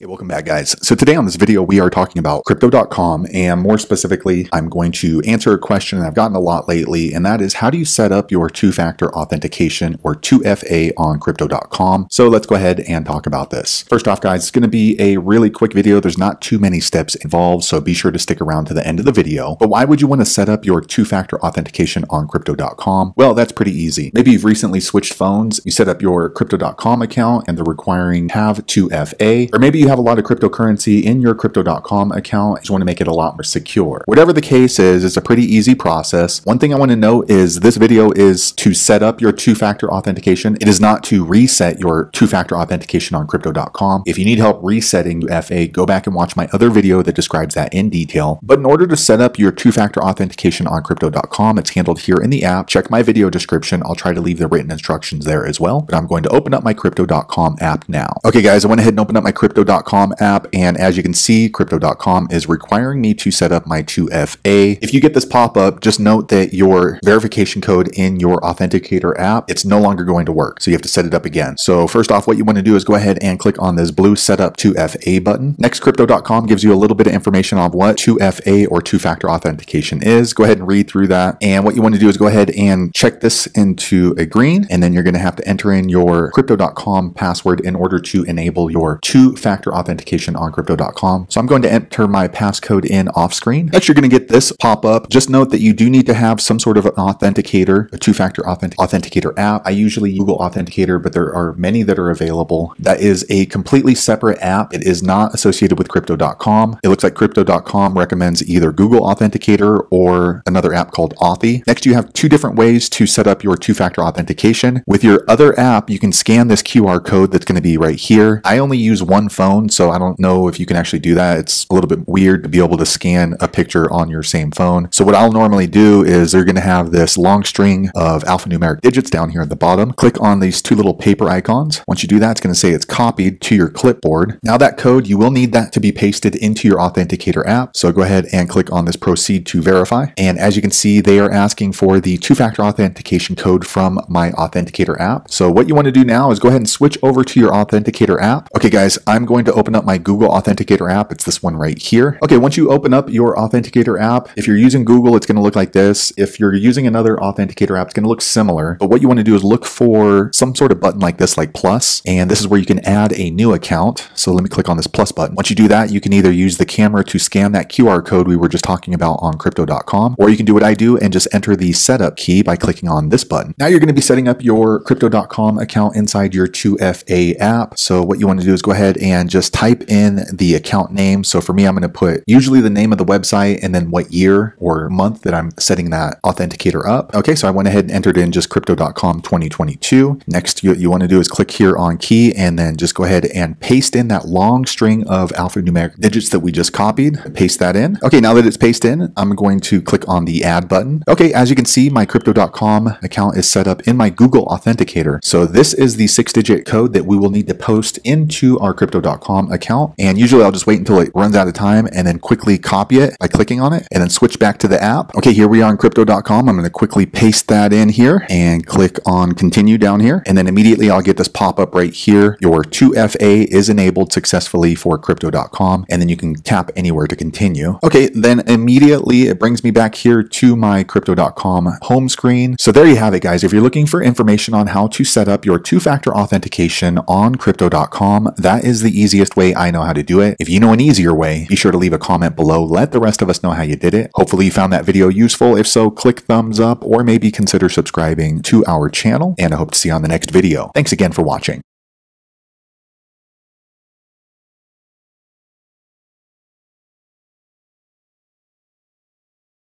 Hey, welcome back guys. So today on this video, we are talking about crypto.com and more specifically, I'm going to answer a question I've gotten a lot lately, and that is how do you set up your two-factor authentication or 2FA on crypto.com? So let's go ahead and talk about this. First off guys, it's going to be a really quick video. There's not too many steps involved, so be sure to stick around to the end of the video. But why would you want to set up your two-factor authentication on crypto.com? Well, that's pretty easy. Maybe you've recently switched phones, you set up your crypto.com account and they're requiring have 2FA, or maybe you have a lot of cryptocurrency in your crypto.com account. You just want to make it a lot more secure. Whatever the case is, it's a pretty easy process. One thing I want to note is this video is to set up your two-factor authentication. It is not to reset your two-factor authentication on crypto.com. If you need help resetting FA, go back and watch my other video that describes that in detail. But in order to set up your two-factor authentication on crypto.com, it's handled here in the app. Check my video description. I'll try to leave the written instructions there as well. But I'm going to open up my crypto.com app now. Okay guys, I went ahead and opened up my crypto.com Crypto.com app. And as you can see, Crypto.com is requiring me to set up my 2FA. If you get this pop up, just note that your verification code in your Authenticator app, it's no longer going to work. So you have to set it up again. So first off, what you want to do is go ahead and click on this blue Setup 2FA button. Next, Crypto.com gives you a little bit of information on what 2FA or two-factor authentication is. Go ahead and read through that. And what you want to do is go ahead and check this into a green, and then you're going to have to enter in your Crypto.com password in order to enable your two-factor authentication on crypto.com. So I'm going to enter my passcode in off screen. Next, you're going to get this pop up. Just note that you do need to have some sort of an authenticator, a two-factor authentic authenticator app. I usually Google Authenticator, but there are many that are available. That is a completely separate app. It is not associated with crypto.com. It looks like crypto.com recommends either Google Authenticator or another app called Authy. Next, you have two different ways to set up your two-factor authentication. With your other app, you can scan this QR code that's going to be right here. I only use one phone phone, so I don't know if you can actually do that. It's a little bit weird to be able to scan a picture on your same phone. So what I'll normally do is they're going to have this long string of alphanumeric digits down here at the bottom. Click on these two little paper icons. Once you do that, it's going to say it's copied to your clipboard. Now that code, you will need that to be pasted into your Authenticator app. So go ahead and click on this proceed to verify. And as you can see, they are asking for the two-factor authentication code from my Authenticator app. So what you want to do now is go ahead and switch over to your Authenticator app. Okay guys, I'm going to open up my Google Authenticator app. It's this one right here. Okay, once you open up your Authenticator app, if you're using Google, it's going to look like this. If you're using another Authenticator app, it's going to look similar. But what you want to do is look for some sort of button like this, like plus, and this is where you can add a new account. So let me click on this plus button. Once you do that, you can either use the camera to scan that QR code we were just talking about on crypto.com, or you can do what I do and just enter the setup key by clicking on this button. Now you're going to be setting up your crypto.com account inside your 2FA app. So what you want to do is go ahead and just type in the account name. So for me, I'm going to put usually the name of the website and then what year or month that I'm setting that authenticator up. Okay, so I went ahead and entered in just crypto.com 2022. Next, you, you want to do is click here on key and then just go ahead and paste in that long string of alphanumeric digits that we just copied. Paste that in. Okay, now that it's pasted in, I'm going to click on the add button. Okay, as you can see, my crypto.com account is set up in my Google Authenticator. So this is the six digit code that we will need to post into our crypto.com account. And usually I'll just wait until it runs out of time and then quickly copy it by clicking on it and then switch back to the app. Okay, here we are on crypto.com. I'm going to quickly paste that in here and click on continue down here. And then immediately I'll get this pop up right here. Your 2FA is enabled successfully for crypto.com. And then you can tap anywhere to continue. Okay, then immediately it brings me back here to my crypto.com home screen. So there you have it, guys. If you're looking for information on how to set up your two factor authentication on crypto.com, that is the easiest way I know how to do it. If you know an easier way, be sure to leave a comment below. Let the rest of us know how you did it. Hopefully you found that video useful. If so, click thumbs up or maybe consider subscribing to our channel and I hope to see you on the next video. Thanks again for watching.